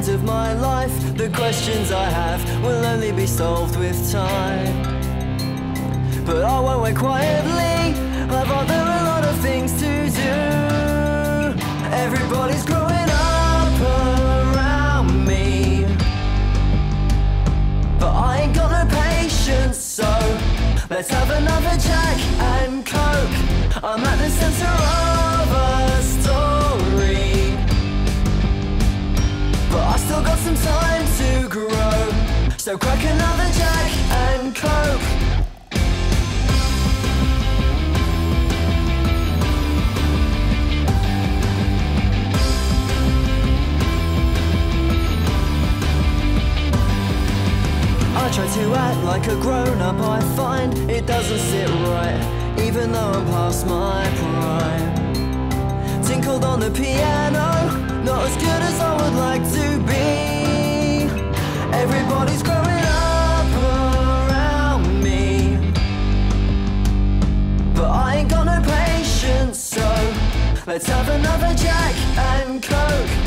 end of my life, the questions I have will only be solved with time. But I won't wait quietly, I've other a lot of things to do. Everybody's growing up around me, but I ain't got no patience, so let's have another Jack and Coke. I'm at the center some time to grow. So crack another Jack and Coke. I try to act like a grown up, I find it doesn't sit right, even though I'm past my prime. Tinkled on the piano, not as good as I would like to be. Everybody's growing up around me, but I ain't got no patience, so let's have another Jack and Coke.